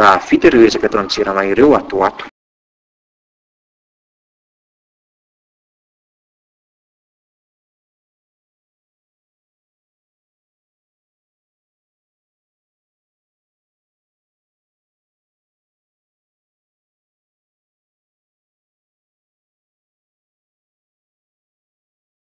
Raha vita ireo ezaka ataon'ny Jirama ireo ato ho ato.